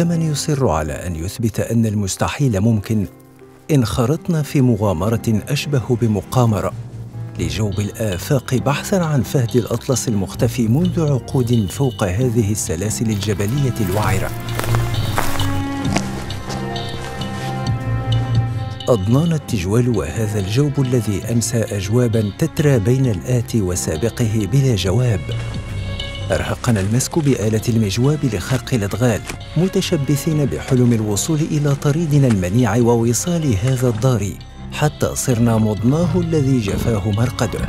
كمن يصر على أن يثبت أن المستحيل ممكن انخرطنا في مغامرة أشبه بمقامرة لجوب الآفاق بحثا عن فهد الأطلس المختفي منذ عقود فوق هذه السلاسل الجبلية الوعرة. أضنان التجوال وهذا الجوب الذي أمسى أجوابا تترى بين الآتي وسابقه بلا جواب. أرهقنا المسك بآلة المجواب لخرق الأدغال متشبثين بحلم الوصول إلى طريدنا المنيع ووصال هذا الدار حتى صرنا مضناه الذي جفاه مرقده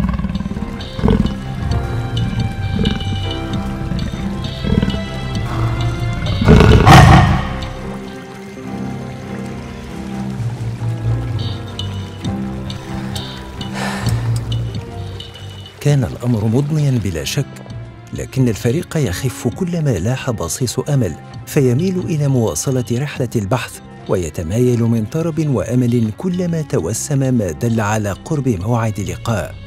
كان الأمر مضنيا بلا شك. لكن الفريق يخف كلما لاح بصيص أمل فيميل إلى مواصلة رحلة البحث ويتمايل من طرب وأمل كلما توسم ما دل على قرب موعد لقاء.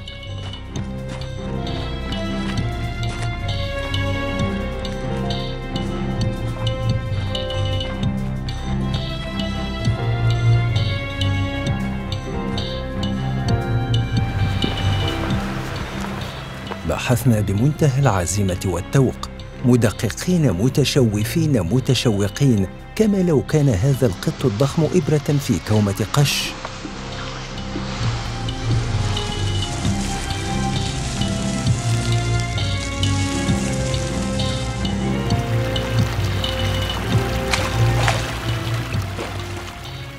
بحثنا بمنتهى العزيمة والتوق مدققين متشوفين متشوقين كما لو كان هذا القط الضخم إبرة في كومة قش.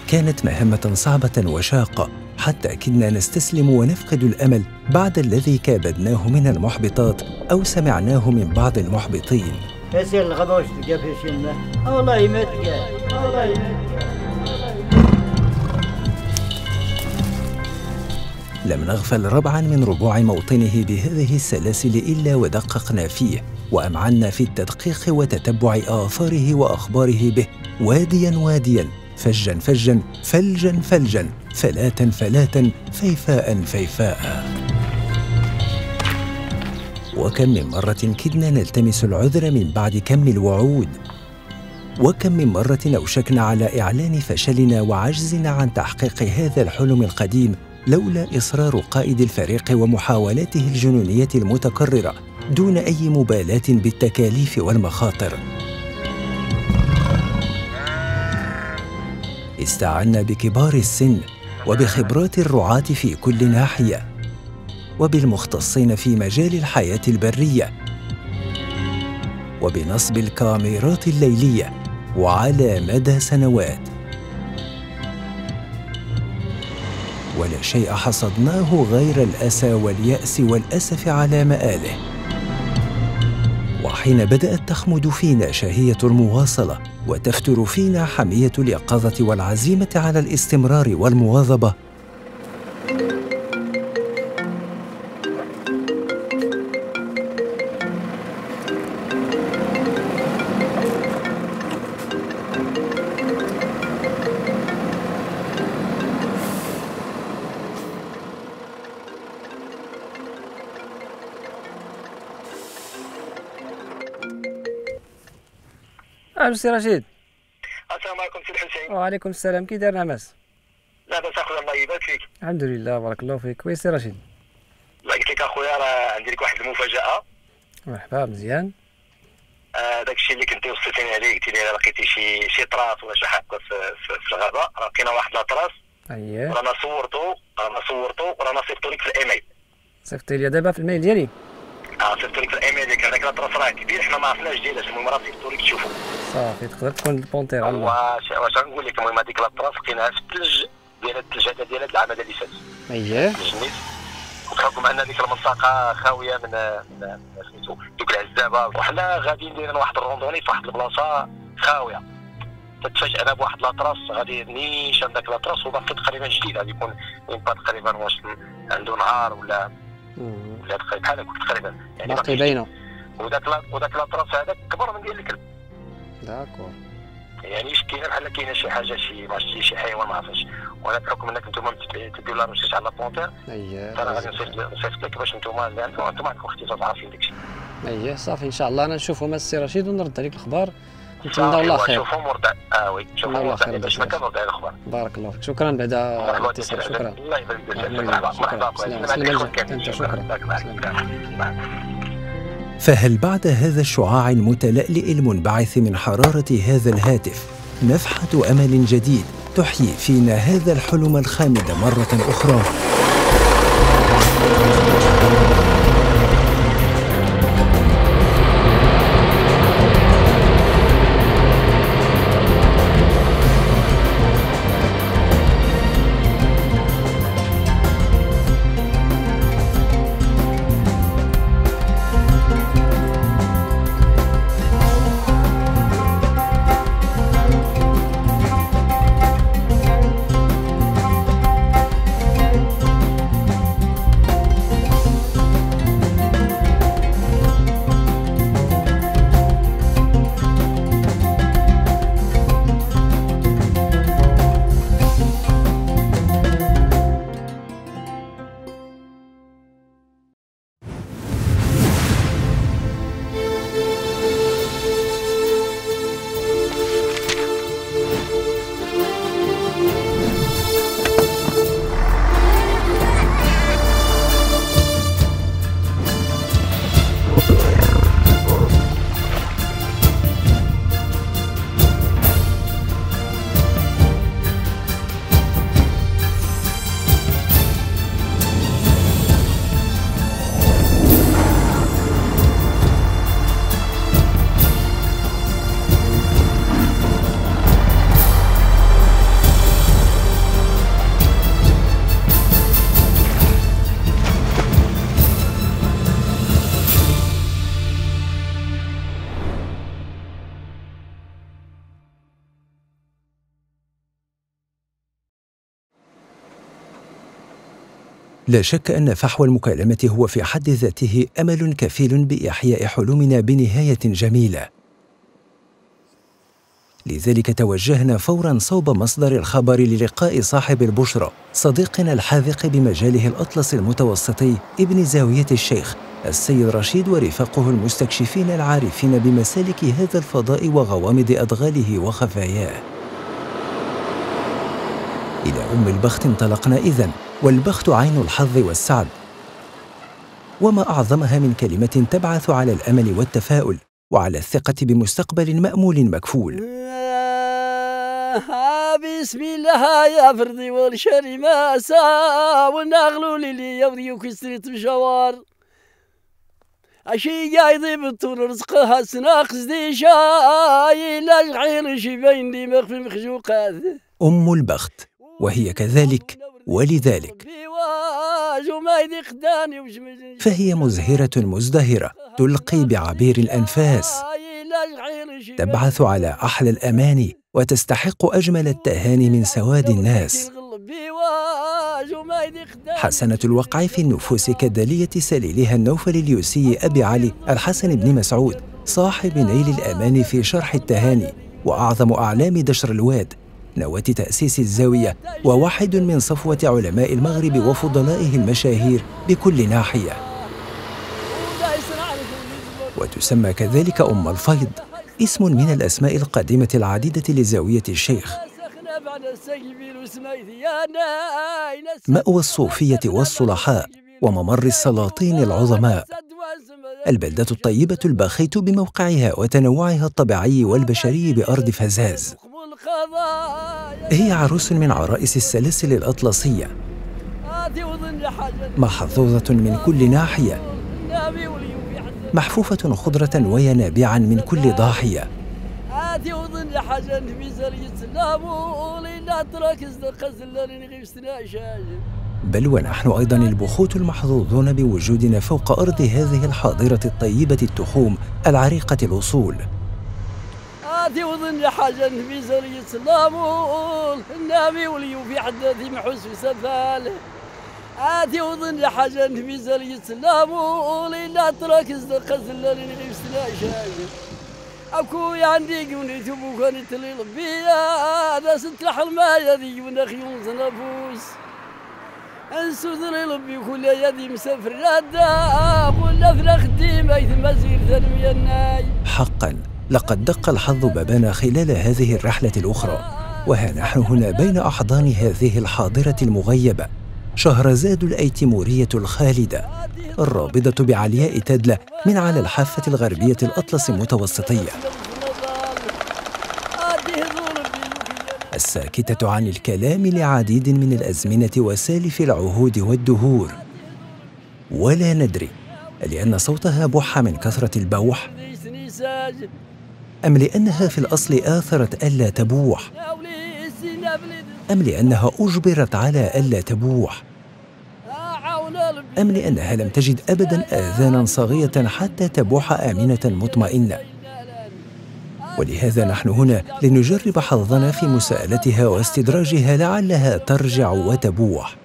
كانت مهمة صعبة وشاقة. حتى كنا نستسلم ونفقد الأمل بعد الذي كابدناه من المحبطات أو سمعناه من بعض المحبطين. يصير الغبوش تلقى في شمة. والله ما تلقى والله ما لم نغفل ربعا من ربوع موطنه بهذه السلاسل إلا ودققنا فيه وأمعنا في التدقيق وتتبع آثاره وأخباره به واديا واديا فجا فجا فلجا فلجا. فلاتا فلاتا فيفاء فيفاء. وكم من مرة كدنا نلتمس العذر من بعد كم الوعود. وكم من مرة أوشكنا على إعلان فشلنا وعجزنا عن تحقيق هذا الحلم القديم لولا إصرار قائد الفريق ومحاولاته الجنونية المتكررة دون أي مبالاة بالتكاليف والمخاطر. استعنا بكبار السن وبخبرات الرعاة في كل ناحية وبالمختصين في مجال الحياة البرية وبنصب الكاميرات الليلية وعلى مدى سنوات. ولا شيء حصدناه غير الأسى واليأس والأسف على مآله. وحين بدأت تخمد فينا شهية المواصلة وتفتر فينا حمية اليقظة والعزيمة على الاستمرار والمواظبة. ألو سي رشيد. السلام عليكم سي الحسين. وعليكم السلام. كي داير نعماس لاباس اخويا الله يبارك فيك. الحمد لله بارك الله فيك. oui سي رشيد. الله قلت لك أخويا راه عندي لك واحد المفاجأة. مرحبا مزيان. آه داك الشيء اللي كنتي وصيتيني عليه قلتي لي لقيتي شي شي traces ولا شي حاجة في, في, في الغابة. راه كاينة واحد la trace أييه. رانا صورتو رانا صورتو ورانا صيفطو لك في الإيميل. صيفطي لي دابا في ال mail ديالي. آه صيفطو لك في الايميل ديالك هذاك la trace راه كبير حنا ما عرفناش ديالاش المهم راه صيفطو لك تشوفو. صافي تقدر تكون ال panthère الله واش واش غنقول لك المهم هذيك la trace لقيناها في الثلج ديال الثلج هذا ديال العام هذا اللي فات. اييه الجنيت وبحكم أن هذيك المنطقة خاوية من سميتو دوك العزابة. وحنا غاديين دايرين واحد randonnée في واحد البلاصة خاوية. تفاجئنا بواحد la trace غادي نيشان داك la trace وباقي تقريبا جديد غادي يكون يبقى تقريبا واش عنده نهار ولا مم. ولا تقريبا يعني باقي باينه وداك la- وداك la trace هذاك كبر من ديال الكلب. d'accord. يعني اش كاينة بحال كاينة شي حاجة شي ما شي شي حيوان ما عرفتش. وأنا بحكم انك أنتم تديروا la recherche على panthère. أييه أنا غادي نصيفط لك باش أنتم لأن أنتم عندكم اختصاص عارفين داكشي. أييه صافي إن شاء الله. أنا نشوفهم السي رشيد ونرد عليك الأخبار. نتمنى الله خير. شوفوا مرضع آه oui شوفوا الله مرضع باش ما كان مرضع الاخبار بارك الله فيك. شكرا بعدا مرحبا الاتصال شكرا. الله يبارك فيك. الله مرحبا. سلام. أنت. شكرا. فهل بعد هذا الشعاع المتلألئ المنبعث من حرارة هذا الهاتف نفحة أمل جديد تحيي فينا هذا الحلم الخامد مرة أخرى؟ لا شك أن فحوى المكالمة هو في حد ذاته أمل كفيل بإحياء حلمنا بنهاية جميلة. لذلك توجهنا فورا صوب مصدر الخبر للقاء صاحب البشرى صديقنا الحاذق بمجاله الأطلس المتوسطي ابن زاوية الشيخ السيد رشيد ورفاقه المستكشفين العارفين بمسالك هذا الفضاء وغوامض أدغاله وخفاياه. إلى أم البخت انطلقنا إذن والبخت عين الحظ والسعد. وما أعظمها من كلمة تبعث على الأمل والتفاؤل وعلى الثقة بمستقبل مأمول مكفول. آه، بسم الله يا فردي والشري ماسا والنغلو لي يودي وكسرت بشوار عشي قايضي بالطول رزقها سناقص دي شاي لا العين شي بين لي مخفي مخجوقات أم البخت وهي كذلك ولذلك. فهي مزهرة مزدهرة تلقي بعبير الأنفاس. تبعث على أحلى الأماني وتستحق أجمل التهاني من سواد الناس. حسنة الوقع في النفوس كدالية سليلها النوفل اليوسي أبي علي الحسن بن مسعود صاحب نيل الأماني في شرح التهاني وأعظم أعلام دشر الواد. نواة تأسيس الزاوية وواحد من صفوة علماء المغرب وفضلائه المشاهير بكل ناحية. وتسمى كذلك أم الفيض اسم من الأسماء القديمة العديدة لزاوية الشيخ. مأوى الصوفية والصلحاء وممر السلاطين العظماء. البلدة الطيبة الباخيت بموقعها وتنوعها الطبيعي والبشري بأرض فزاز. هي عروس من عرائس السلاسل الأطلسية. محظوظة من كل ناحية. محفوفة خضرة وينابيعا من كل ضاحية. بل ونحن أيضا البخوت المحظوظون بوجودنا فوق أرض هذه الحاضرة الطيبة التخوم العريقة الأصول آتي وظن حاجة في زرية اللامول النامي ولي في حدثي محس سفاله آتي وظن حاجة في زرية اللامول إلا ترك صدق زلالي غير شاجر. أكوي عندي قوني تبوك أنت للبيا هذا ست ما يدي ونخي نفوس انسوذر لبي كل يدي مسافر الداب ولا في خديم ايث مزير ثنوي الناي. حقا. لقد دق الحظ بابنا خلال هذه الرحلة الأخرى وها نحن هنا بين أحضان هذه الحاضرة المغيبة شهرزاد الأيتيمورية الخالدة الرابضة بعلياء تدلة من على الحافة الغربية الأطلس المتوسطية. الساكتة عن الكلام لعديد من الأزمنة وسالف العهود والدهور. ولا ندري لأن صوتها بح من كثرة البوح. أم لأنها في الأصل آثرت ألا تبوح؟ أم لأنها أجبرت على ألا تبوح؟ أم لأنها لم تجد أبدا آذانا صاغية حتى تبوح آمنة مطمئنة؟ ولهذا نحن هنا لنجرب حظنا في مساءلتها واستدراجها لعلها ترجع وتبوح.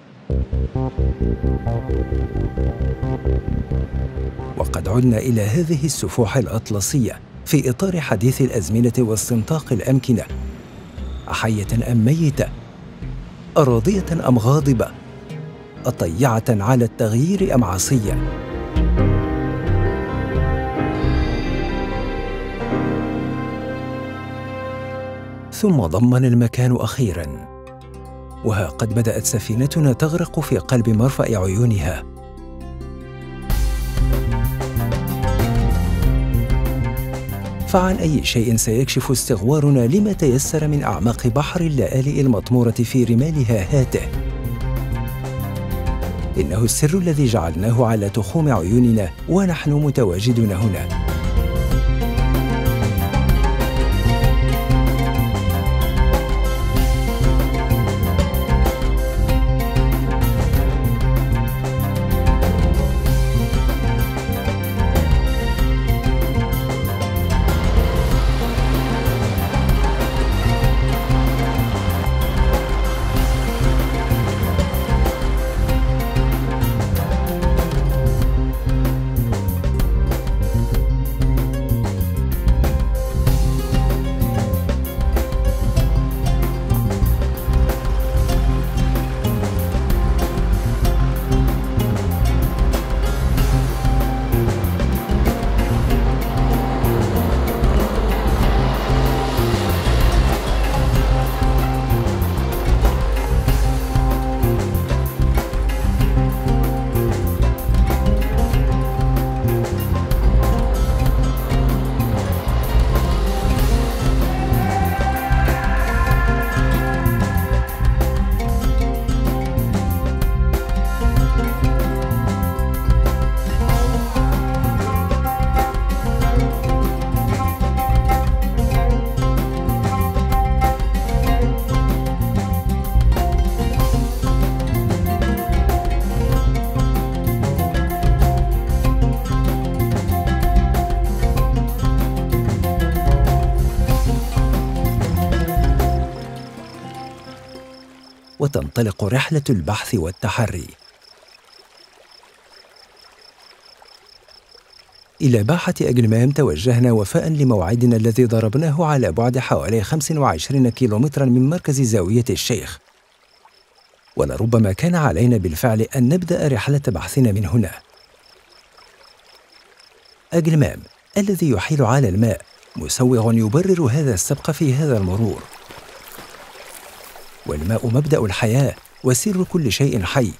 وقد عدنا إلى هذه السفوح الأطلسية. في إطار حديث الأزمنة واستنطاق الأمكنة. أحية أم ميتة؟ أراضية أم غاضبة؟ أطيعة على التغيير أم عصية؟ ثم ضمن المكان أخيرا. وها قد بدأت سفينتنا تغرق في قلب مرفأ عيونها. فعن أي شيء سيكشف استغوارنا لما تيسر من أعماق بحر اللآلئ المطمورة في رمالها هاته. إنه السر الذي جعلناه على تخوم عيوننا ونحن متواجدون هنا. وتنطلق رحلة البحث والتحري. إلى باحة أجلمام توجهنا وفاء لموعدنا الذي ضربناه على بعد حوالي 25 كيلومترا من مركز زاوية الشيخ. ولربما كان علينا بالفعل أن نبدأ رحلة بحثنا من هنا. أجلمام الذي يحيل على الماء مسوغ يبرر هذا السبق في هذا المرور. والماء مبدأ الحياة وسر كل شيء حي.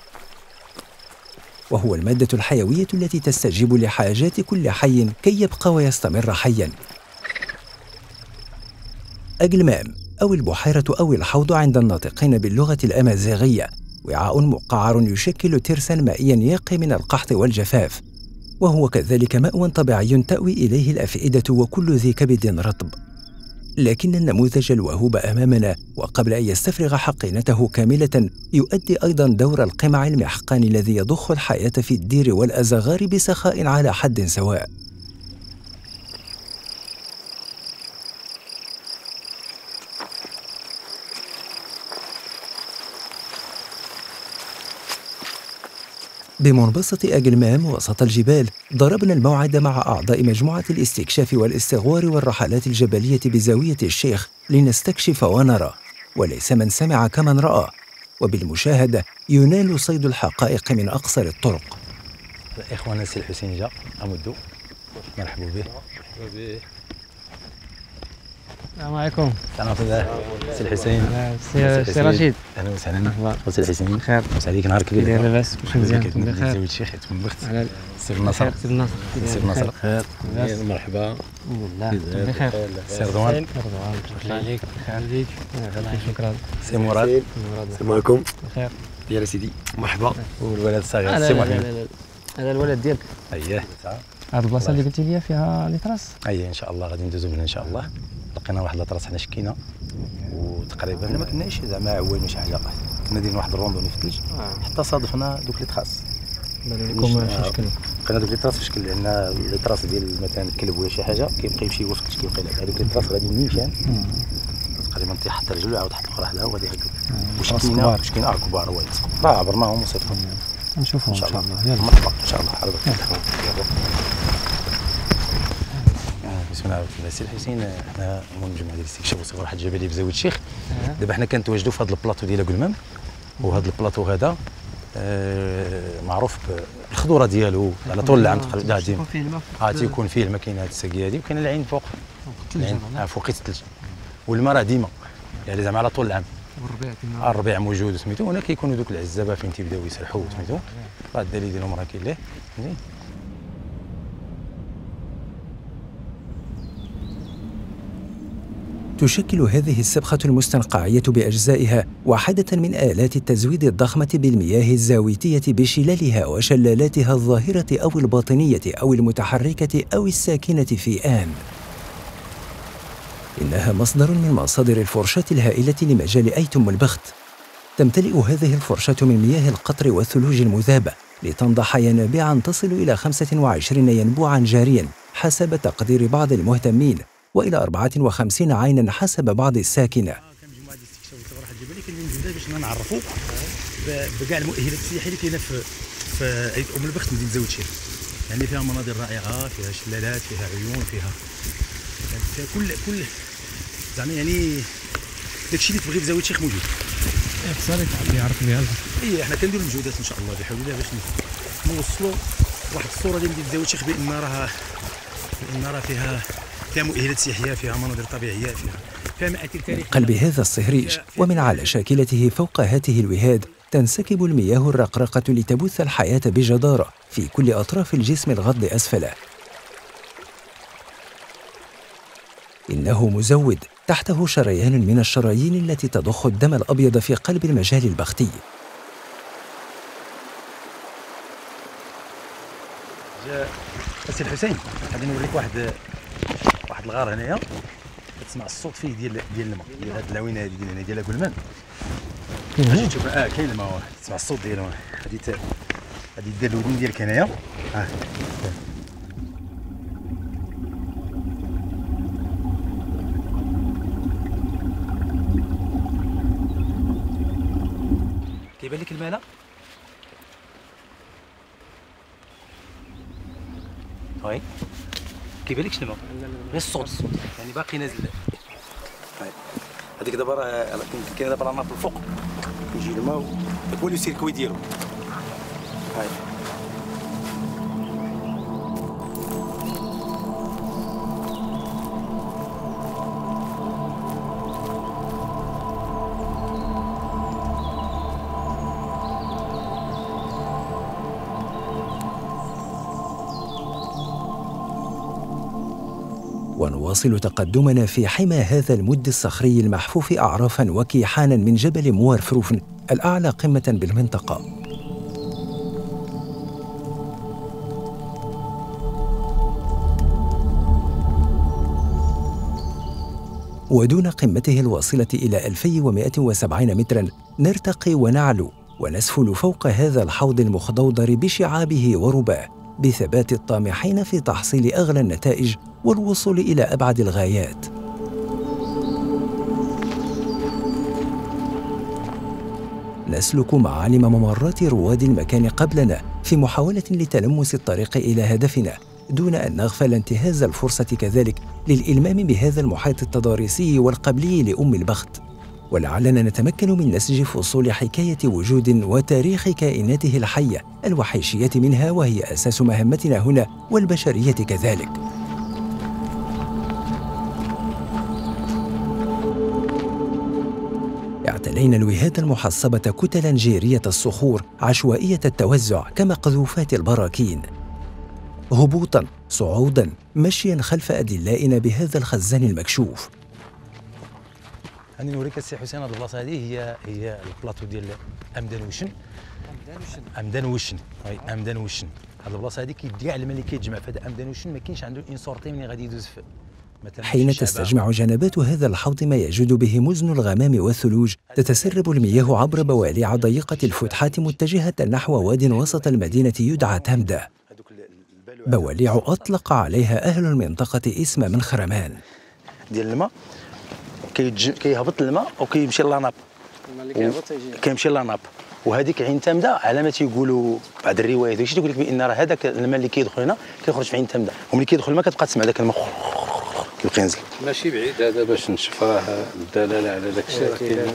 وهو المادة الحيوية التي تستجيب لحاجات كل حي كي يبقى ويستمر حيا. أجلمام أو البحيرة أو الحوض عند الناطقين باللغة الأمازيغية وعاء مقعر يشكل ترسا مائيا يقي من القحط والجفاف. وهو كذلك مأوى طبيعي تأوي إليه الأفئدة وكل ذي كبد رطب. لكن النموذج الوهوب أمامنا وقبل أن يستفرغ حقينته كاملة يؤدي أيضا دور القمع المحقان الذي يضخ الحياة في الدير والأزغار بسخاء على حد سواء. بمنبسط أجلمام وسط الجبال ضربنا الموعد مع أعضاء مجموعة الاستكشاف والاستغوار والرحلات الجبلية بزاوية الشيخ لنستكشف ونرى وليس من سمع كمن رأى وبالمشاهدة ينال صيد الحقائق من أقصر الطرق. إخوانا السي الحسين جا أمدو مرحبا به. السلام عليكم. السلام عليكم سي الحسين. سي سي رشيد. أهلا وسهلا. مرحبا. سي الحسين. بخير. بس عليك. نهار كبير. لاباس. كلشي مزيان بخير. زوج شيخ تم بخت. على سير النصر بخير سير النصر سير النصر خير لاباس مرحبا. لا بخير. سي رضوان. الله عليك بخير عليك شكرا سي مراد. السلام عليكم. بخير. يا سيدي مرحبا. والولد الصغير. سي محمد هذا الولد ديالك. اييه هاد البلاصة اللي قلتي لي فيها les traces. اييه إن شاء الله. غادي ندوزو منها إن شاء الله. لقينا واحد la trace حنا شكينا وتقريبا ما كناش زعما عوالين شي حاجة كنا دايرين واحد ال randonnée في الثلج حتى صادفنا دوك les traces. لكم شي شكل؟ لقينا دوك les traces في شكل لأن les traces ديال مثلا الكلب ولا شي حاجة كيبقى يمشي يوسط كيبقى يلعب. هذوك les traces غادي نيشان. تقريبا طيح حتى رجلو عاود حط الأخرى حداها وغادي هكا وشكينا آه كبار. هو راه عبرناهم وصيفطهم. نشوفهم إن شاء الله. الله. يلا. مرحبا إن شاء الله. على بركه الله بسم الله الرحمن الرحيم سي الحسين حنا هو المجموعه ديال الاستكشاف والصغار واحد الجبليه بزاوية الشيخ. دابا حنا كنتواجدوا في هذا البلاطو ديال قلمام وهذا البلاطو هذا آه، معروف بالخضوره ديالو على طول العام تقريبا فيه الماء آه تيكون فيه الماء كاين هاد الساقية هادي وكاين العين فوق. العين. آه فوقيت الثلج. والماء راه ديما يعني زعما على طول العام. والربيع آه الربيع موجود سميتو. هنا كيكونوا دوك العزابة فين تيبداو يسرحوا سميتو. راه الدليل ديالهم راه كاين ليه. تشكل هذه السبخة المستنقعية بأجزائها واحدة من آلات التزويد الضخمة بالمياه الزاويتية بشلالها وشلالاتها الظاهرة أو الباطنية أو المتحركة أو الساكنة في آن. إنها مصدر من مصادر الفرشاة الهائلة لمجال أيتم البخت. تمتلئ هذه الفرشاة من مياه القطر والثلوج المذابة لتنضح ينابيعا تصل إلى 25 ينبوعا جاريا حسب تقدير بعض المهتمين وإلى 54 عينا حسب بعض الساكنة. موجوده باش نعرفوا. ب- بكاع المؤهلات السياحيه اللي كاينة في في عيد أم البخت مدينه زاويه الشيخ يعني فيها مناظر رائعة فيها شلالات فيها عيون فيها يعني فيها كل كل زعما يعني داكشي اللي تبغي في زاويه الشيخ موجود اختصاري تعرف يعرف لي اي حنا كنديروا المجهودات إن شاء الله بحول الله باش نوصلوا واحد الصورة ديال مدينه زاويه الشيخ بأن راه بأن راه فيها فيها مؤهلات سياحية فيها مناظر طبيعية فيها فيها مآثر تاريخيه قلب هذا الصهريج ومن على شاكلته فوق هاته الوهاد تنسكب المياه الرقراقة لتبث الحياة بجدارة في كل أطراف الجسم الغض أسفله. إنه مزود تحته شريان من الشرايين التي تضخ الدم الأبيض في قلب المجال البختي. جا السي الحسين غادي نوريك واحد واحد الغار هنايا كتسمع الصوت فيه ديال ديال الماء ديال هاد اللوينة هادي ديال هنا ديال قلمان غادي تشوف آه كاين الماء واحد تسمع الصوت ديالو غادي ت- غادي دير الودن ديالك هنايا. آه. كيبان لك الماء oui. كيبان لك شنو غير الصوت. يعني باقي نازل. هاي. هذيك دابا راه كاين- دابا راه الماء في الفوق. يجي الماء. هو le circuit ديالو. هاي ونواصل تقدمنا في حمى هذا المد الصخري المحفوف أعرافا وكيحانا من جبل موارفروفن الأعلى قمة بالمنطقة. ودون قمته الواصلة إلى 2170 مترا نرتقي ونعلو ونسفل فوق هذا الحوض المخضوضر بشعابه ورباه بثبات الطامحين في تحصيل أغلى النتائج والوصول إلى أبعد الغايات. نسلك معالم ممرات رواد المكان قبلنا في محاولة لتلمس الطريق إلى هدفنا دون أن نغفل انتهاز الفرصة كذلك للإلمام بهذا المحيط التضاريسي والقبلي لأم البخت. ولعلنا نتمكن من نسج فصول حكاية وجود وتاريخ كائناته الحية الوحيشية منها وهي أساس مهمتنا هنا والبشرية كذلك. اعتلينا الوهاد المحصبة كتلا جيرية الصخور عشوائية التوزع كمقذوفات البراكين. هبوطا صعودا مشيا خلف أدلائنا بهذا الخزان المكشوف. غادي نوريك السي حسين هذه البلاصه هذه هي هي البلاطو ديال امدان وشن امدان وشن oui امدان وشن هذه البلاصه هذه كيدي الماء اللي كيتجمع في هذا امدان وشن ما كاينش عنده une sortie ملي غادي يدوز في حين تستجمع جنبات هذا الحوض ما يجود به مزن الغمام والثلوج. تتسرب المياه عبر بواليع ضيقة الفتحات متجهة نحو واد وسط المدينة يدعى تمدة بواليع أطلق عليها أهل المنطقة اسم من خرمان. ديال الماء كيهبط الماء وكيمشي لاناب كيمشي لاناب وهذيك عين تامدة. على ما تيقولوا بعض الروايات داكشي تيقول لك بإن راه هذاك الماء اللي كيدخل هنا كيخرج في عين تامدة. وملي كيدخل الماء كتبقى تسمع ذاك الماء كيبقى ينزل. ماشي بعيد. هذا باش نشوف راه الدلالة على داك الشيء. راه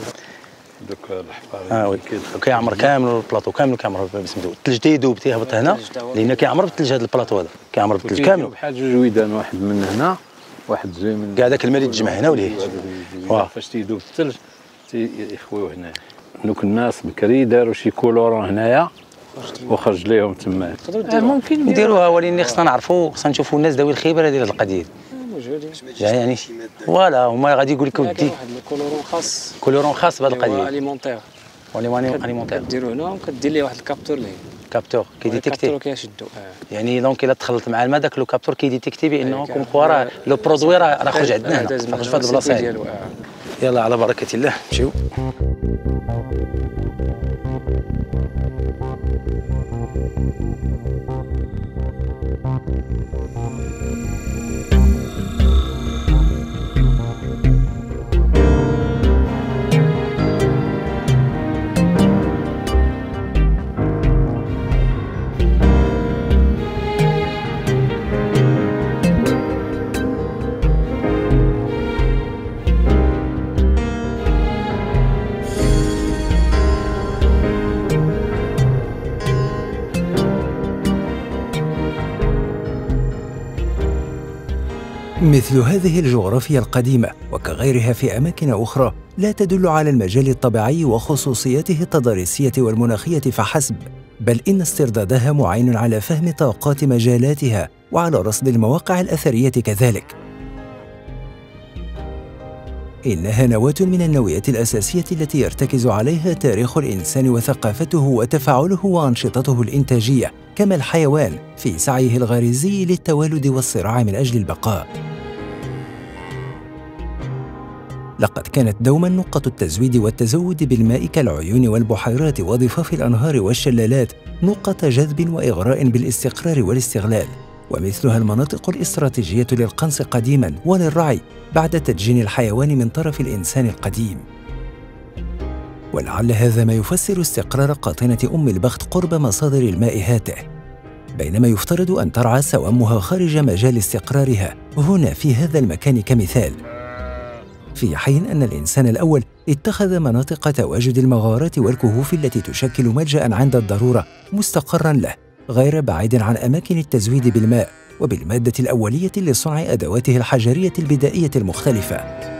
دوك الحفار آه oui. كيعمر كامل البلاطو كامل كيعمر بسميتو الثلج تيذوب تيهبط هنا لأن كيعمر بالثلج هذا البلاطو هذا. كيعمر بالثلج كامل. بحال جوج ويدان واحد من هنا واحد زوين من كاع داك الماء اللي تجمع هنا وليه فاش تيذوب الثلج تيخويو هنا دوك الناس بكري داروا شي colorant هنايا وخرج ليهم تما. آه، ممكن. نديروها ولكن خصنا نعرفوا خصنا نشوفوا الناس ذوي الخبره ديال هذه القضية. يعني voilà هما غادي يقول لك ودي. colorant خاص colorant خاص بهذه القضية. alimentaire. alimentaire. كديرو هنا وكدير ليه واحد ال capteur ليه. capteur كيديتيكتي ال capteur كيشدو يعني donc إلا دخلت مع الماء داك le capteur كيديتيكتي بأنه comme quoi راه le produit راه خرج عندنا. هنا خرج في هذه البلاصة يلا على بركة الله. نمشيو مثل هذه الجغرافيا القديمة وكغيرها في أماكن أخرى لا تدل على المجال الطبيعي وخصوصياته التضاريسية والمناخية فحسب بل إن استردادها معين على فهم طاقات مجالاتها وعلى رصد المواقع الأثرية كذلك. إنها نواة من النوية الأساسية التي يرتكز عليها تاريخ الإنسان وثقافته وتفاعله وأنشطته الإنتاجية كما الحيوان في سعيه الغريزي للتوالد والصراع من أجل البقاء. لقد كانت دوما نقط التزويد والتزود بالماء كالعيون والبحيرات وضفاف الأنهار والشلالات نقطة جذب وإغراء بالاستقرار والاستغلال. ومثلها المناطق الاستراتيجية للقنص قديما وللرعي بعد تدجين الحيوان من طرف الإنسان القديم. ولعل هذا ما يفسر استقرار قاطنة أم البخت قرب مصادر الماء هاته. بينما يفترض أن ترعى سوامها خارج مجال استقرارها هنا في هذا المكان كمثال. في حين أن الإنسان الأول اتخذ مناطق تواجد المغارات والكهوف التي تشكل ملجأ عند الضرورة مستقرا له غير بعيد عن أماكن التزويد بالماء وبالمادة الأولية لصنع أدواته الحجرية البدائية المختلفة.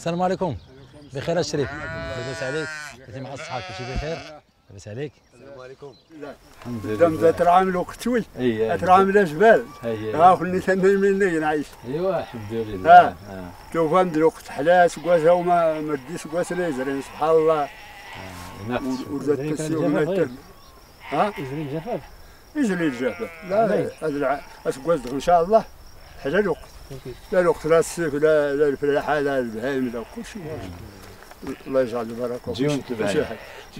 السلام عليكم. بخير الشريف لاباس عليك. انت مع الصحاب كلشي بخير. لاباس عليك. الحمد لله. دم ترعاملو قتوي اي ترعامل جبال. ها خلني ثمن من نعيش. أيوا الحمد لله. ها. آه. شوف فهم دلوقت حلاس قواسها وما مردي سقواس ليزرين سبحان الله. ورزات تسيو ما ها؟ يجري الجفاف يجري الجافة لا هذا الع- اسقواس إن شاء الله. حاجة الوقت. لا الوقت لا لا لا الفلاحه لا البهايم لا كل شيء. الله يجعل البركة. كل شيء.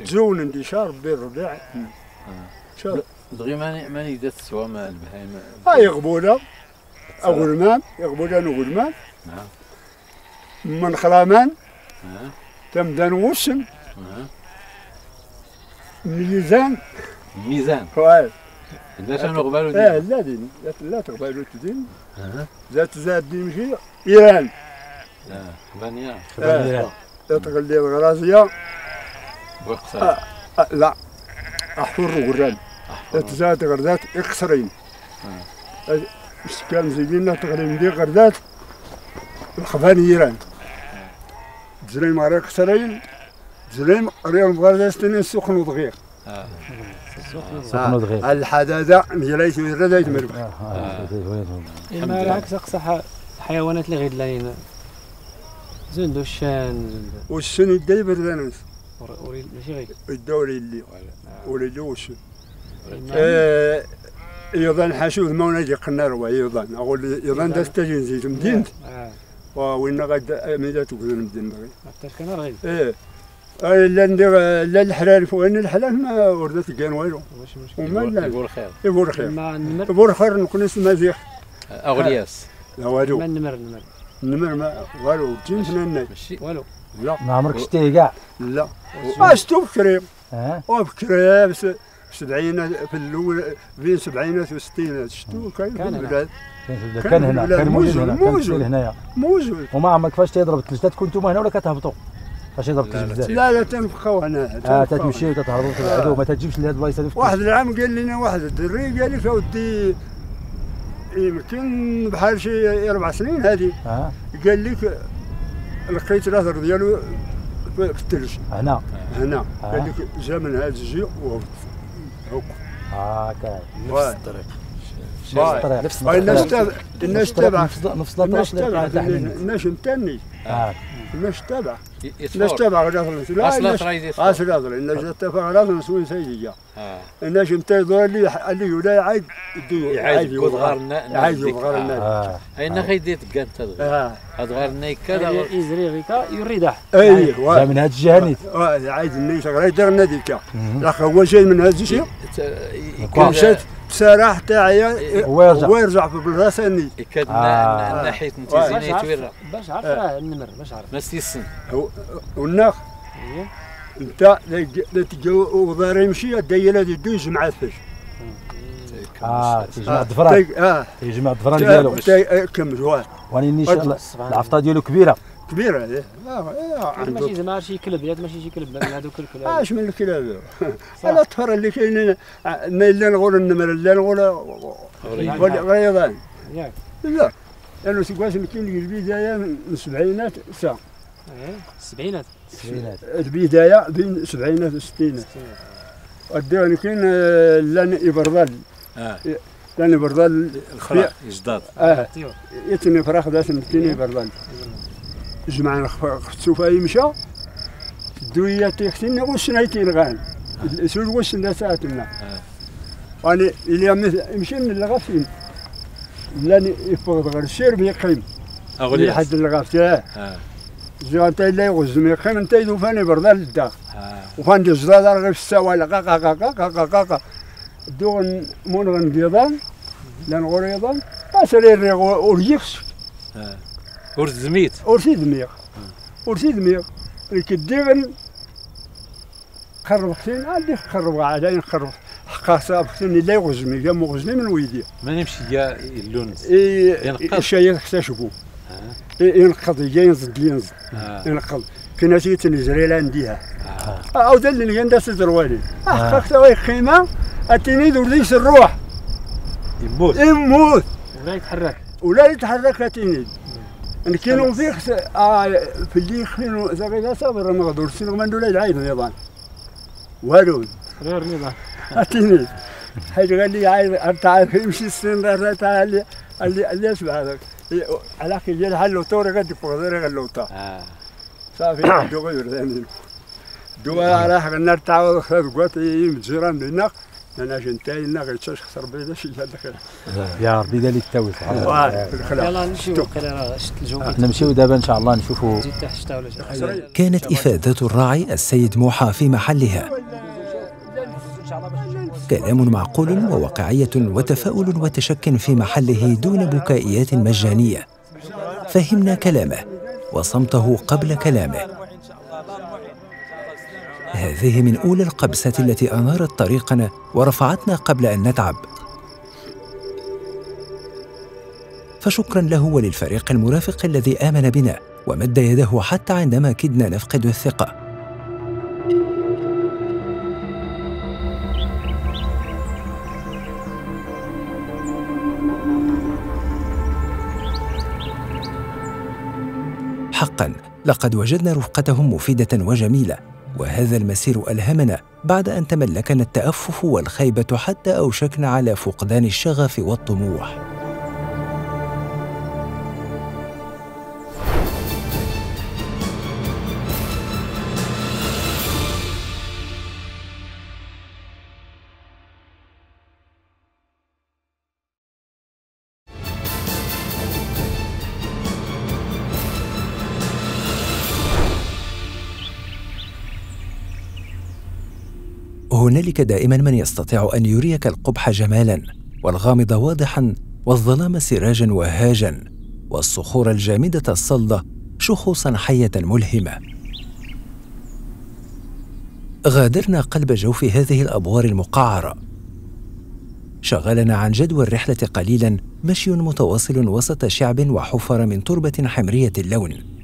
تزون شهر ربي الربيع دغيا ماني ماني دات سوا ما البهايم؟ ها يغبونا أغلمان يغبونا نغلمان نعم. من خلامان. ها تمدان وسن. ها. ميزان. ميزان. فؤاد لا ديال لا لا لا تقبلوا تدين ذات زاد دين شيء إيران. أه. بانيا آه. لا تغلي الغرازيه وقصر. لا. أحفر غران لا تزاد غردات اكسرين كان زيدين تغلي دي غردات الخفان إيران. زريم غير كسرين زريم ريال غردات تنين سخن ودغيق سخن ودغيا الحداده مجليت ويردايت مربح ما العكس اقصى الحيوانات اللي غير لاين زندو الشان. زندو والسن يدي بردانس ماشي غير. الدوري اللي. ولدي والسن آه، أيضا حاشوذ ما ونجي قنار أيضا أقول أيضا دستجين زيت مدينت. آه. وين غاد ميدا تقول المدينة حتى كان غير. إيه. آه، لا ندير لا الحلال وين الحلال ما وردت كان والو. وما لا. يقول خير يقول خير يقول خير نكون اسمه زيخ اغلياس لا والو. ما نمر نمر. نمر ما والو لنا ماشي. والو. لا. ما عمرك شتيه كاع. لا. اشتو بكري وبكري بس سبعين في الأول بين سبعينات وستينات. شتو كاين في كان هنا. البلاد؟ كان هنا. كان موجود موجود، هنا. كان موجود. هنايا موجود. وما عمرك فاش تيضرب الثلج تكون نتوما هنا ولا كتهبطوا؟ فاش يضرب بزاف لا لا تنفخوا هنا آه. تتمشي وتتهربوا تبعدوا ما تجيبش لهاد البلايص في واحد العام قال لنا واحد الدري قال لك اودي يمكن بحال شي أربع سنين هذه ها قال لك لقيت الاثر ديالو في في الثلج هنا. هنا. آه. قال لك جا من هذا الجي وهبط هكا هكا واي. الطريق. نفس الناس الطريق. الناس نفس الطريق، تابع. نفس نفس الناس الطريق تابع. اللي تحت منك. الناس متني الناس تابع الناس يصفر تابع غير لا أصلا الناس ترايد يصفر اصل اصل الناس تابع غير نسوي سيديه آه. الناس متى اللي اللي ولا يعيد الناس يعايد غار الناس آه اين خيدي تبقى انت دغيا آه هاد غار الناي كذا يزري غيكا يريدح اي جا واي من هاد الجهه نيت عايد النيش غير يدير ناديك الاخ هو جاي من هذا الشيء مشات سراح تاعي هو يرجع. هو يرجع في بلاصه ني يكاد آه. ناحيه نتيزيني تويرا باش عرف راه النمر باش عرف ما سيسن والناخ أنت لا وضار يمشي داير هذه دوز مع الفج آه تيجمع الظفران آه تيجمع الظفران ديالو. كمل واه واني. العفطه ديالو كبيرة. كبيرة هذه آه، آه، ماشي زعما شي كلب ياك ماشي شي كلب من هذوك الكلاب اش من الكلاب أنا الطفر اللي كاينين آه، ما الا نقول النمر لا نقول ياك. لا لأنه سكواش كاين اللي البدايه من السبعينات ساعة. إيه، السبعينات السبعينات البداية بين السبعينات والستينات ودير كاين آه، لأن إبرضال. آه. لأن إبرضال الخرا جداد آه. يتني فراخ ذات متيني إبرضال. جمعنا خصوفا يمشى. الدوية تيختين وش نايتين غان الأسود وش ساعتنا وأنا اللي يمشي من الغافين لأن يفوض غير الشير بيقيم. أغلياس. لحد الغاف آه. انت لا يغز ميقيم انت يدو فاني برضال الداخل آه وفان دي الزراد غير في السوالة قا قا قا قا قا قا قا دون مونغن بيضان لأن غريضان اسري الريغ وريكس آه ورد زميت. ورسي دميغ. ورسي دميغ. الكديغن قرب ختين عندي قرب عادي قرب حقا صاب ختين لا يغزمي جا مغزمي من ويدي. ما نمشي يا اللون ينقض. الشيء اكتشفوا ينقض يجي ينزد ينزد آه. ينقض. كنا تيتني زريلا عنديها أو ذا اللي عندها سدروالي حققت وي قيمه أتيني درديس الروح. يموت. يموت. ولا يتحرك. ولا يتحرك اتيني إن كانوا فيك آه في اللي خلينو زغيدا صابر ما غدور سينو ما ندولا العيد نظام والو. غير نظام عرفتيني حيت قال لي عايز تعرف يمشي السن تاع اللي اللي اللي اسمع هذاك. على كي حلو طوري غادي فوق غير غلوطا آه. صافي دو غير ثاني. دو راح النار تعاود خذ قوات يمجيران بينا أنا جنتاي لنا غير تشخص ربي ذا شي هذاك؟ يا ربي ذلك التوي يلا نمشيو الجو نمشيو دابا إن شاء الله نشوفوا كانت إفادة الراعي السيد موحى في محلها. كلام معقول وواقعية وتفاؤل وتشك في محله دون بكائيات مجانية. فهمنا كلامه وصمته قبل كلامه. هذه من أولى القبسات التي أنارت طريقنا ورفعتنا قبل أن نتعب. فشكرا له وللفريق المرافق الذي آمن بنا ومد يده حتى عندما كدنا نفقد الثقة. حقا لقد وجدنا رفقتهم مفيدة وجميلة. وهذا المسير ألهمنا. بعد أن تملكنا التأفف والخيبة حتى أوشكنا على فقدان الشغف والطموح. هنالك دائما من يستطيع أن يريك القبح جمالا والغامض واضحا والظلام سراجا وهاجا والصخور الجامدة الصلدة شخوصا حية ملهمة. غادرنا قلب جوف هذه الأبوار المقعرة. شغلنا عن جدوى الرحلة قليلا مشي متواصل وسط شعب وحفر من تربة حمرية اللون.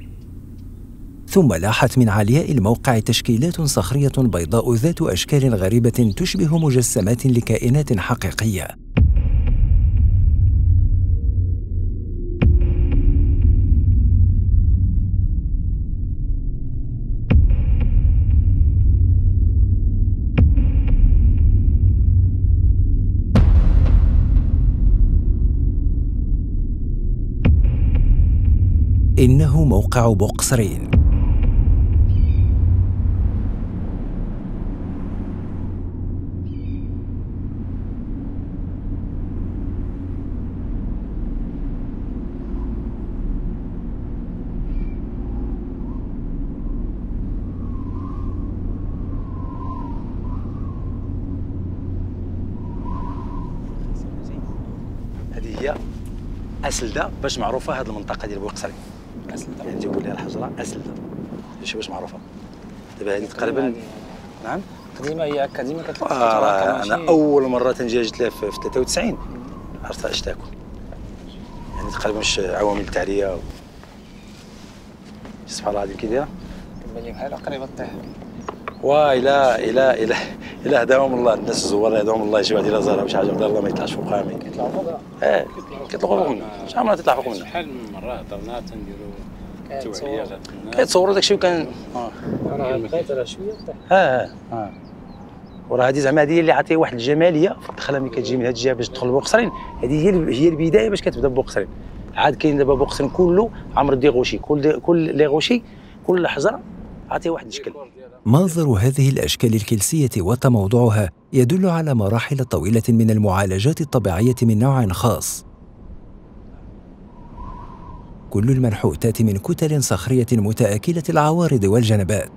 ثم لاحت من علياء الموقع تشكيلات صخرية بيضاء ذات أشكال غريبة تشبه مجسمات لكائنات حقيقية. إنه موقع بوقصرين هذه هي أسلدة باش معروفة هذه المنطقة ديال بوقصري أسلدة. يعني تيقول لها الحجرة أسلدة. باش باش معروفة. دابا هذه تقريبا نعم؟ قديمة هي هكا ديما كتلقى آه أنا أول مرة تنجي جيت لها في في 93 عرفتها اش تاكل. يعني تقريبا واش عوامل التعريه و... سبحان الله هذه كي دايرة. كتبان لي بحال قريبة طيح والا إلى إلى إلى هداهم الله الناس الزوار هداهم الله شي واحد الا زارها وشي حاجة الله ما يطلعش فوقها ما كيطلعوا فوقها آه كيطلقوا فوق منها شحال من تطلع فوق منها شحال من مرة هضرنا تنديروا توعية كيتصوروا داكشي وكان آه. راه بقيت راه شوية. آه آه وراه هذه زعما هذه اللي عطيه واحد الجمالية. في الدخله ملي كتجي من هاد الجهة باش تدخل بوقصرين. هذه هي هي البداية باش كتبدا بوقصرين عاد كاين دابا بوقصرين كله عمر دي غوشي كل دي كل لي غوشي كل حجره عطيه واحد الشكل منظر هذه الأشكال الكلسية وتموضعها يدل على مراحل طويلة من المعالجات الطبيعية من نوع خاص. كل المنحوتات من كتل صخرية متأكلة العوارض والجنبات.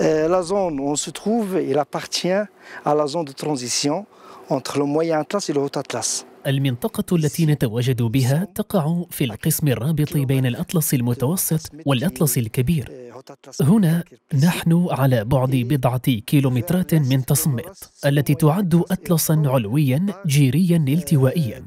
Euh, la zone où on se trouve, il appartient à la zone de transition entre le moyen Atlas et le haut Atlas. المنطقة التي نتواجد بها تقع في القسم الرابط بين الأطلس المتوسط والأطلس الكبير. هنا نحن على بعد بضعة كيلومترات من تصمت التي تعد أطلسا علويا جيريا التوائيا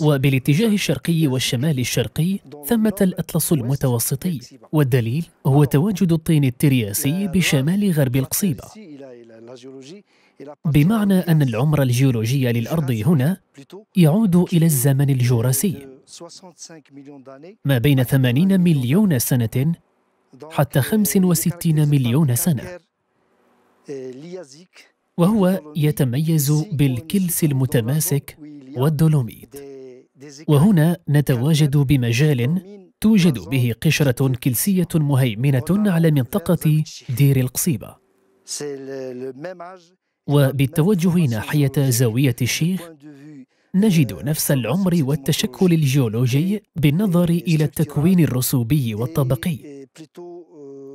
وبالاتجاه الشرقي والشمال الشرقي ثمة الأطلس المتوسطي والدليل هو تواجد الطين الترياسي بشمال غرب القصيبة بمعنى أن العمر الجيولوجي للأرض هنا يعود إلى الزمن الجوراسي ما بين 80 مليون سنة حتى 65 مليون سنة. وهو يتميز بالكلس المتماسك والدولوميت. وهنا نتواجد بمجال توجد به قشرة كلسية مهيمنة على منطقة دير القصيبة. وبالتوجه ناحية زاوية الشيخ نجد نفس العمر والتشكل الجيولوجي بالنظر إلى التكوين الرسوبي والطبقي.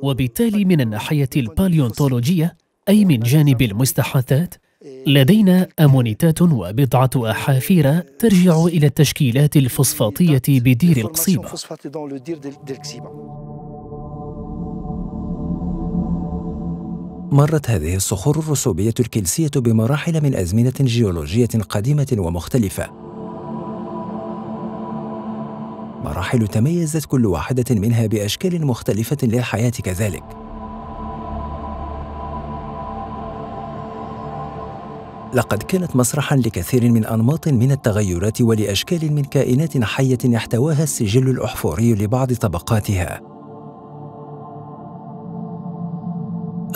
وبالتالي من الناحية الباليونتولوجية أي من جانب المستحاثات لدينا أمونيتات وبضعة أحافير ترجع إلى التشكيلات الفوسفاتية بدير القصيبة مرت هذه الصخور الرسوبية الكلسية بمراحل من أزمنة جيولوجية قديمة ومختلفة. مراحل تميزت كل واحدة منها بأشكال مختلفة للحياة كذلك. لقد كانت مسرحا لكثير من أنماط من التغيرات ولأشكال من كائنات حية يحتواها السجل الأحفوري لبعض طبقاتها.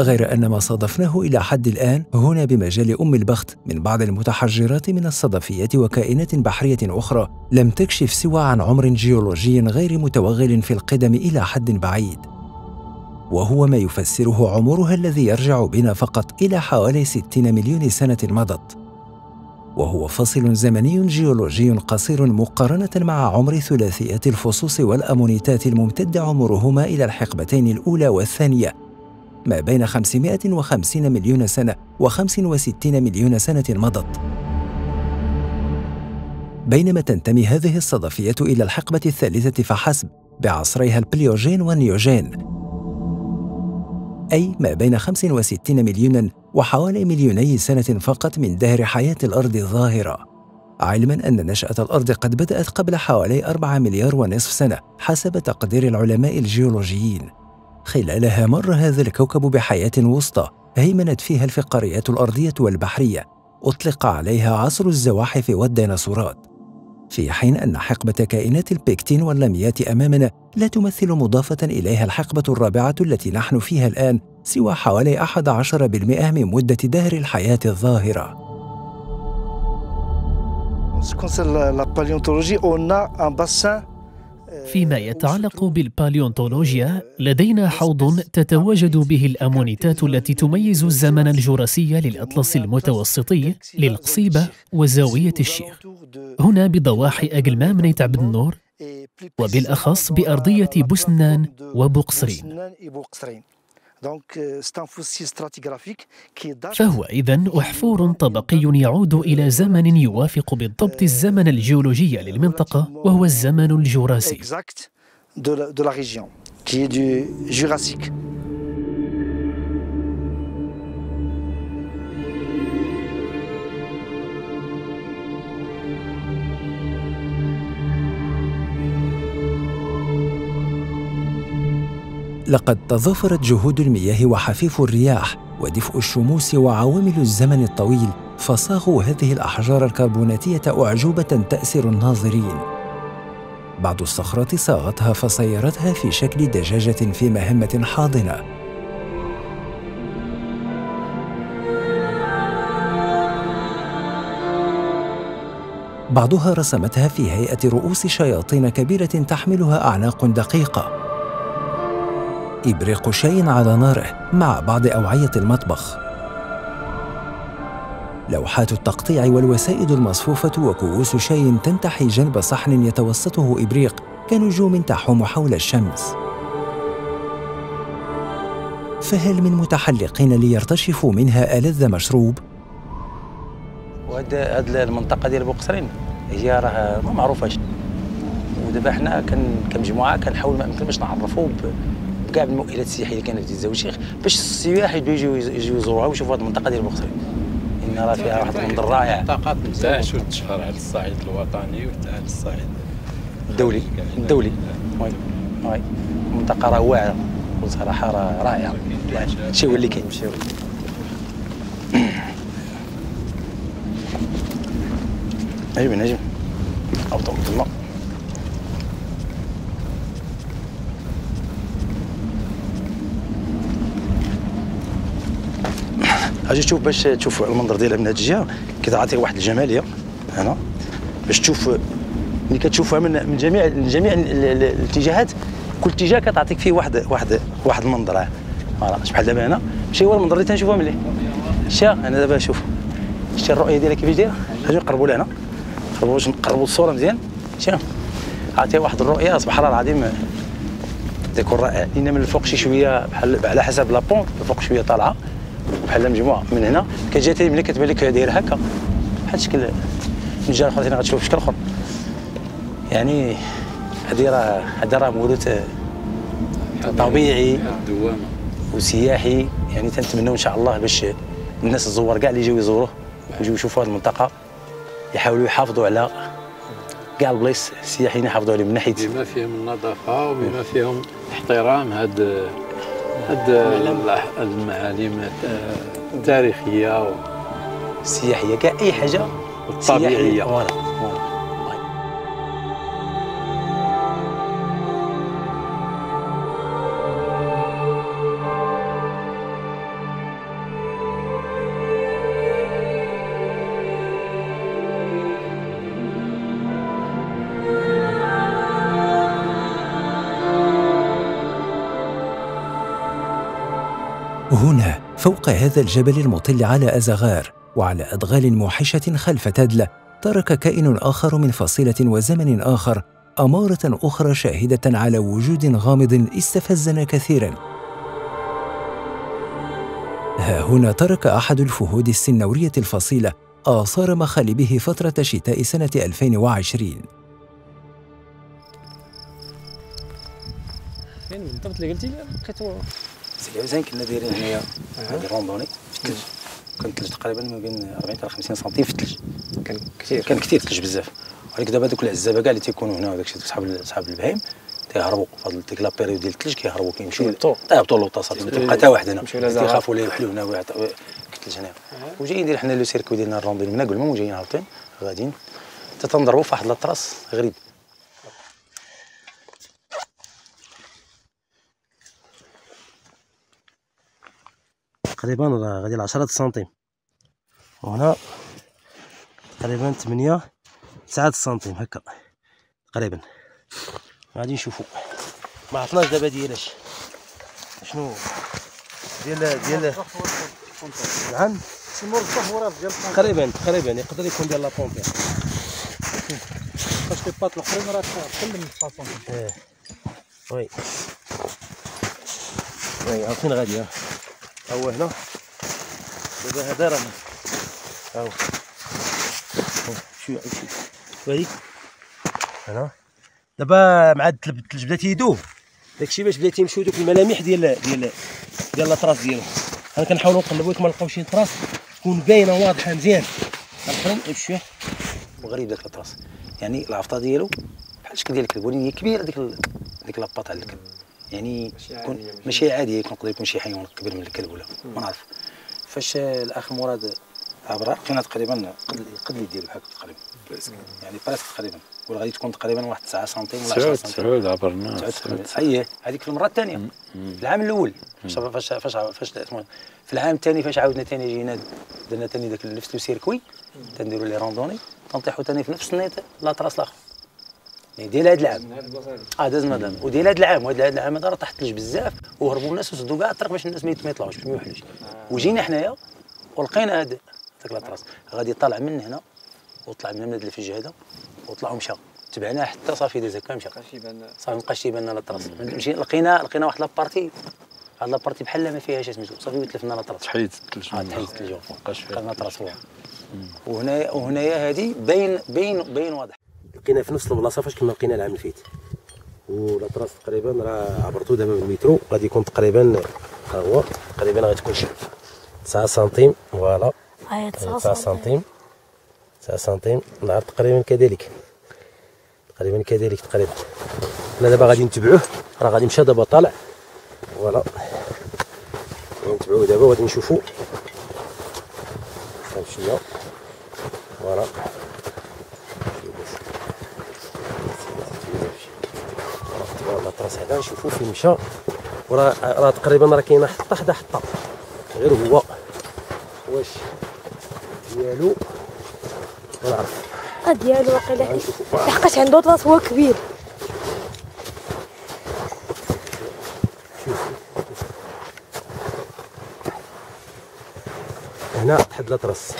غير أن ما صادفناه إلى حد الآن هنا بمجال أم البخت من بعض المتحجرات من الصدفيات وكائنات بحرية أخرى لم تكشف سوى عن عمر جيولوجي غير متوغل في القدم إلى حد بعيد. وهو ما يفسره عمرها الذي يرجع بنا فقط إلى حوالي 60 مليون سنة مضت. وهو فصل زمني جيولوجي قصير مقارنة مع عمر ثلاثيات الفصوص والأمونيتات الممتد عمرهما إلى الحقبتين الأولى والثانية. ما بين 550 مليون سنة و65 مليون سنة مضت. بينما تنتمي هذه الصدفية إلى الحقبة الثالثة فحسب بعصريها البليوجين والنيوجين. أي ما بين 65 مليونا وحوالي مليوني سنة فقط من دهر حياة الأرض الظاهرة. علما أن نشأة الأرض قد بدأت قبل حوالي 4 مليار ونصف سنة حسب تقدير العلماء الجيولوجيين. خلالها مر هذا الكوكب بحياة وسطى هيمنت فيها الفقاريات الأرضية والبحرية أطلق عليها عصر الزواحف والديناصورات في حين أن حقبة كائنات البيكتين واللميات أمامنا لا تمثل مضافة إليها الحقبة الرابعة التي نحن فيها الآن سوى حوالي 11% من مدة دهر الحياة الظاهرة. la paléontologie, on a un bassin فيما يتعلق بالباليونتولوجيا لدينا حوض تتواجد به الأمونيتات التي تميز الزمن الجوراسي للأطلس المتوسطي للقصيبة وزاوية الشيخ. هنا بضواحي اقلمام نيت عبد النور وبالأخص بأرضية بوسنان وبقصرين فهو إذا أحفور طبقي يعود إلى زمن يوافق بالضبط الزمن الجيولوجي للمنطقة وهو الزمن الجوراسي. لقد تضافرت جهود المياه وحفيف الرياح ودفء الشموس وعوامل الزمن الطويل فصاغوا هذه الأحجار الكربوناتية أعجوبة تاسر الناظرين. بعض الصخرات صاغتها فصيرتها في شكل دجاجة في مهمة حاضنة. بعضها رسمتها في هيئة رؤوس شياطين كبيرة تحملها أعناق دقيقة. إبريق شاي على ناره مع بعض أوعية المطبخ. لوحات التقطيع والوسائد المصفوفة وكؤوس شاي تنتحي جنب صحن يتوسطه إبريق كنجوم تحوم حول الشمس. فهل من متحلقين ليرتشفوا منها ألذ مشروب؟ وهذه المنطقة ديال بوقصرين. هي راه ما معروفاش ودابا حنا كمجموعة كنحاول ما يمكن باش نعرفوا كاع المؤهلات السياحية اللي كانت في الزاويه باش السياح يجيو يجيو يجي يزوروها ويشوفوا هذه المنطقة ديال بوخسري إن راه فيها واحد المنظر رائع. طاقات تنتعش وتشهر على الصعيد الوطني وحتى على الصعيد. الدولي. الدولي. وي. وي. المنطقة راه واعره وصراحه راه رائعة. هادشي هو اللي كاين. مشيو عجبني أو طول. الله أجي تشوف باش تشوف المنظر ديالها من هذه الجهه كي تعطيك واحد الجماليه هنا باش تشوف ملي كتشوفها من من جميع من جميع الاتجاهات كل اتجاه كتعطيك فيه واحد واحد واحد المنظر. فوالا بحال دابا هنا؟ ماشي هو المنظر اللي تنشوفها ملي. شا أنا دابا شوف. شتي الرؤية ديالها كيفاش دايرة؟ أجي نقربوا لهنا. نقربوا باش نقربوا الصورة مزيان. شا عطيها واحد الرؤية سبحان الله العظيم. ديكور رائع. لأن من الفوق شي شوية بحال على حسب لابونت الفوق شوية طالعة. بحال مجموعة من هنا كتجي ملي كتبان لك داير هكا. بحال شكل من الجهه الاخرى غتشوف شكل آخر. يعني هذه راه هذا راه مولود طبيعي وسياحي. يعني تنتمنوا إن شاء الله باش الناس الزوار كاع اللي يجيو يزوروه ويجيو يشوفوا هذه المنطقة يحاولوا يحافظوا على كاع البلايص السياحيين يحافظوا عليهم من ناحية بما فيهم النظافة وبما فيهم احترام هاد هاد المعالم التاريخية السياحية كاع اي حاجة الطبيعية. هنا هذا الجبل المطل على أزغار وعلى أدغال موحشة خلف تدلة ترك كائن آخر من فصيلة وزمن آخر أمارة أخرى شاهدة على وجود غامض استفزنا كثيرا. ها هنا ترك أحد الفهود السنورية الفصيلة آثار مخالبه فترة شتاء سنة 2020 فين بالضبط اللي قلتي سي عزين كنا دايرين هنايا هذه randonnée في الثلج. كان الثلج تقريبا ما بين 40 حتى 50 سنتيم في الثلج. كان كثير. كان كثير الثلج بزاف. ولكن دابا دوك العزابة كاع اللي تيكونوا هنا وداك الشيء صحاب صحاب البهايم تيهربوا في ديك la période ديال الثلج كيهربوا كيمشيو تيهبطوا لوطا صافي ما تيبقى حتى واحد هنا كيخافوا لا يوحلوا هنا الثلج هنا وجايين ندير حنا le circuit ديالنا ال randonnée من قبل ما وجايين هابطين غاديين تتنضربوا في واحد la trace غريب. تقريبا راه غادي 10 سنتيم. وهنا تقريبا 8 9 سنتيم هكا تقريبا. غادي نشوفو. ما عرفناش دابا ديالاش. شنو؟ ديال ديال نعم؟ شي مرصف مراد ديال تقريبا تقريبا يقدر يكون ديال لابومبير فاش لي بات الاخرين راه كل من فاصون آه oui oui عرفتين غادي ها هو هنا. دابا هذا راه هاو شوية شوية وهي هنا. دابا مع الثلج بدا تيذوب داكشي باش بدا تيمشيو دوك الملامح ديال ديال ديال la trace ديالو أنا كنحاولوا نقلبوا ما نلقاو شي trace تكون باينة واضحة مزيان. الأخرين شوية وغريب داك la trace يعني العفطة ديالو بحال الشكل ديال الكلب. ولكن هي كبيرة ديك ديك la patte تاع الكلب. يعني يكون ماشي عادي يقدر يكون شي حيوان كبير من الكلب ولا ما نعرف. فاش الأخ مراد عبر لقينا تقريبا قد لي ديالو هكا تقريبا. يعني presque تقريبا. ولا غادي تكون تقريبا واحد 9 سنتيم ولا 10 سنتيم. سعود عبرنا اييه هذيك في المرة الثانية. العام الأول. فاش فاش فاش في العام الثاني فاش عاودنا ثاني جينا درنا ثاني ذاك نفس circuit تنديروا les randonnées تنطيحوا ثاني في نفس النيط la trace الآخر. يعني ديال هذا العام. آه دازنا دازنا وديال هذا العام وهذا العام هذا راه طاح الثلج بزاف وهربوا الناس وسدوا كاع الطريق باش الناس ما يطلعوش باش ما يوحلوش وجينا حنايا ولقينا هذا ذاك la trace. غادي طالع من هنا وطلع من هذا الفج هذا وطلع ومشى تبعناه حتى صافي داز هكا مشى. صافي مابقاش تيبان لنا la trace. لقينا لقينا واحد la partie. هاد la partie بحال ما فيهاش سميتو صافي وتلف لنا la trace. تحيد الثلج. آه تحيد الثلج. مابقاش فيها la trace فوق وهنايا وهنايا هذه باين باين باين واضح. لقينا في نفس البلاصة فاش كنا لقينا العام اللي فات. و la trace تقريبا راه عبرتو دابا بالمترو. غادي يكون تقريبا ها هو تقريبا غتكون شي 9 سنتيم. voilà. 9 سنتيم. 9 سنتيم. العرض تقريبا كذلك. تقريبا كذلك تقريبا. حنا دابا غادي نتبعوه. راه غادي مشى دابا طالع. voilà. نتبعوه دابا وغادي نشوفو. شوية voilà. la trace هذا نشوفوا فين مشى وراه راه تقريبا راه كاينة حطه حدا حطه غير هو. واش؟ ديالو. ما نعرف ديالو واقيلا لحقاش عنده طراس هو كبير. هنا تحد لاطرس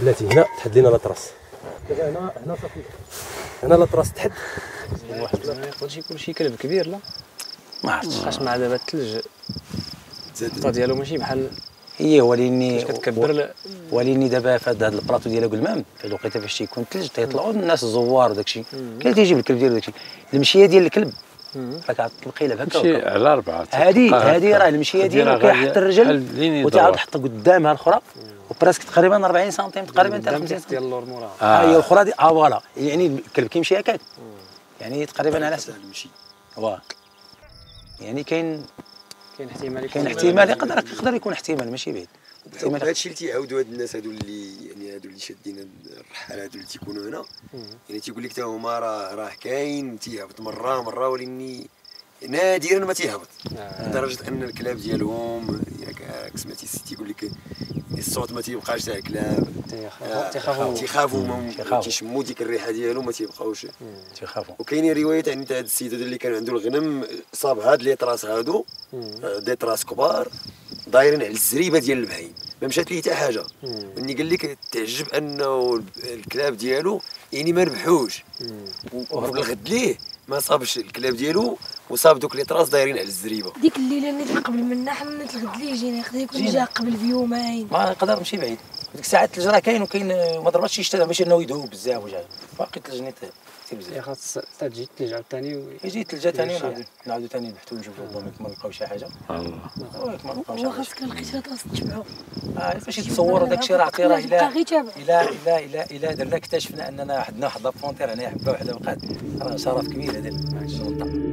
بلاتي هنا تحد لينا لاطرس دابا هنا هنا صافي. هنا لاطرس تحد واحد ما يقدرش يكون شي كلب كبير لا. ما عرفتش. خاص مع دابا الثلج الطا ديالو ماشي بحال هي وليني كتكبر وليني دابا في هذا البلاطو ديال قلمام في الوقيته فاش تيكون الثلج تيطلعوا الناس الزوار وداك الشيء كاين تيجيب الكلب ديالو داك الشيء المشيه ديال الكلب راك القيله هكا مشي على أربعة. هذه هذه راه المشيه ديالو كيحط الرجل وتعاود تحط قدامها الأخرى. و presque تقريبا 40 سنتيم تقريبا حتى 50 ديال اللور موراها آه. هي الأخرى دي آه voilà. يعني الكلب كيمشي هكاك. يعني تقريبا على حسب المشي voilà. يعني كاين كاين احتمال كاين احتمال يقدر يقدر يكون احتمال ماشي بعيد. هذا الشيء اللي تيعاودوا هاد الناس هادو اللي يعني هادو اللي شادين الرحال هادو اللي تيكونوا هنا. يعني تيقول لك تا هما راه راه كاين تيهبط مرة مرة ولكن نادرا ما تيهبط. لدرجة أن الكلاب ديالهم ياك سمعتي السيتي يقول لك الصوت ما تيبقاش تاع الكلاب. تيخافوا. تيخافوا ما تيشموا ديك الريحة ديالو ما تيبقاوش. تيخافوا. وكاينين روايات عن هذا السيد هذا اللي كان عنده الغنم صاب هاد لي طراس هادو دي طراس كبار دايرين على الزريبة ديال البهايم. ما مشات ليه حتى حاجة. ملي قال لك تعجب أنه الكلاب ديالو يعني ما ربحوش. والغد ليه ما صابش الكلاب ديالو وصاب دوك لي طراس دايرين على الزريبة. ديك الليلة اللي قبل منا حملت الغد ليه جينا يقدر يكون جا قبل بيومين. ما يقدر مشي بعيد. ديك الساعات الثلج راه كاين وكاين ما ضربش يشتغل باش انه يذوب بزاف وجا. باقي الثلج نيت كثير بزاف. خاص تجي الثلج عاوتاني يجي الثلج ثاني نعاودو ثاني نبحثوا نشوفوا ربما ما نلقاو شي حاجة. الله. ما نلقاوش هو خاصك لقيتها تجمعو آه فاش تصوروا داك الشيء راه عطي راه الا الا الا الا إلا درنا اكتشفنا أننا عندنا واحد لابونتير هنا حبه وحده بقات راه شرف كبير هذا. المنطقة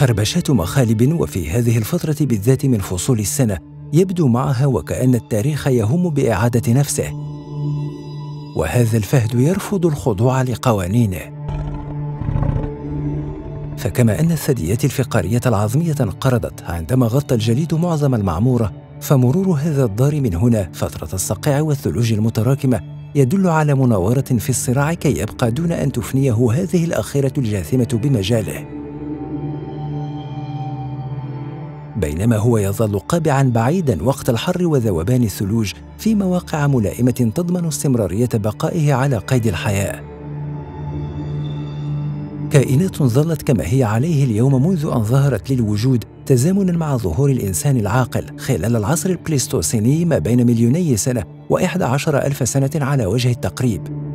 خربشات مخالب وفي هذه الفترة بالذات من فصول السنة يبدو معها وكأن التاريخ يهم بإعادة نفسه. وهذا الفهد يرفض الخضوع لقوانينه. فكما أن الثدييات الفقارية العظمية انقرضت عندما غطى الجليد معظم المعمورة فمرور هذا الدار من هنا فترة الصقيع والثلوج المتراكمة يدل على مناورة في الصراع كي يبقى دون أن تفنيه هذه الأخيرة الجاثمة بمجاله. بينما هو يظل قابعا بعيدا وقت الحر وذوبان الثلوج في مواقع ملائمة تضمن استمرارية بقائه على قيد الحياة. كائنات ظلت كما هي عليه اليوم منذ أن ظهرت للوجود تزامنا مع ظهور الإنسان العاقل خلال العصر البليستوسيني ما بين مليوني سنة واحد عشر ألف سنة على وجه التقريب.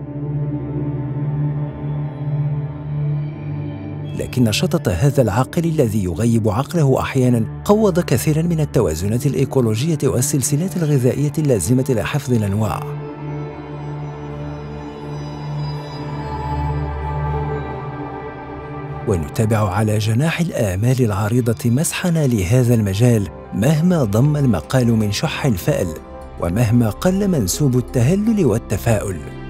لكن شطط هذا العاقل الذي يغيب عقله أحيانا قوض كثيرا من التوازنات الإيكولوجية والسلسلات الغذائية اللازمة لحفظ الأنواع. ونتابع على جناح الآمال العريضة مسحنا لهذا المجال مهما ضم المقال من شح الفأل ومهما قل منسوب التهلل والتفاؤل.